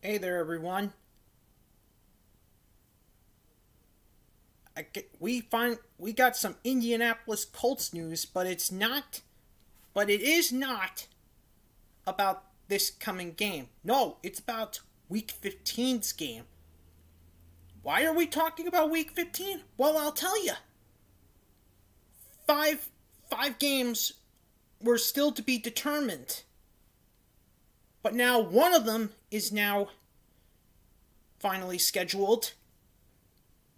Hey there, everyone. I get, we find we got some Indianapolis Colts news, but it's not, but it is not about this coming game. No, it's about Week 15's game. Why are we talking about Week 15? Well, I'll tell you. Five five games were still to be determined. But now one of them is now finally scheduled.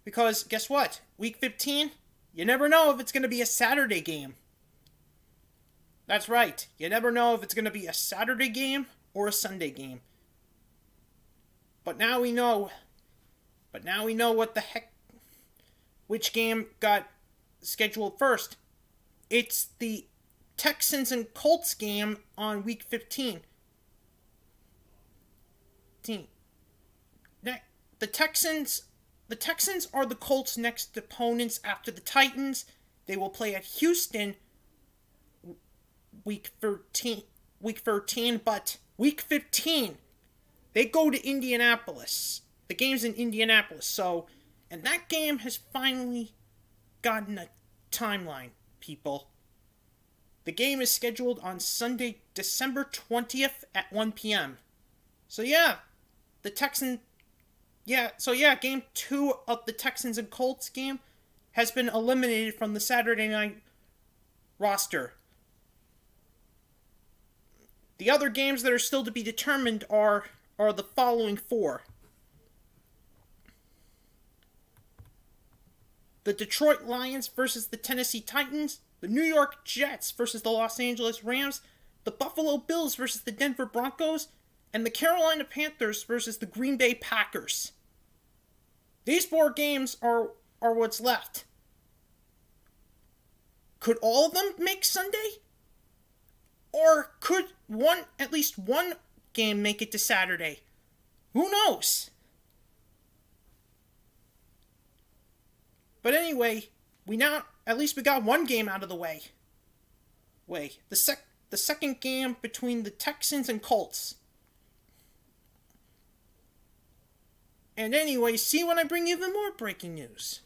Because guess what? Week 15, you never know if it's going to be a Saturday game. That's right. You never know if it's going to be a Saturday game or a Sunday game. But now we know. But now we know what the heck. Which game got scheduled first. It's the Texans and Colts game on week 15. The Texans the Texans are the Colts' next opponents after the Titans. They will play at Houston week 13 week 13, but week 15 they go to Indianapolis. The game's in Indianapolis. So, and that game has finally gotten a timeline, people. The game is scheduled on Sunday, December 20th at 1 p.m. So yeah, the Texan yeah, so yeah, game 2 of the Texans and Colts game has been eliminated from the Saturday night roster. The other games that are still to be determined are are the following four. The Detroit Lions versus the Tennessee Titans, the New York Jets versus the Los Angeles Rams, the Buffalo Bills versus the Denver Broncos, and the Carolina Panthers versus the Green Bay Packers. These four games are are what's left. Could all of them make Sunday? Or could one at least one game make it to Saturday? Who knows? But anyway, we now at least we got one game out of the way. Way the sec the second game between the Texans and Colts. And anyway, see when I bring even more breaking news.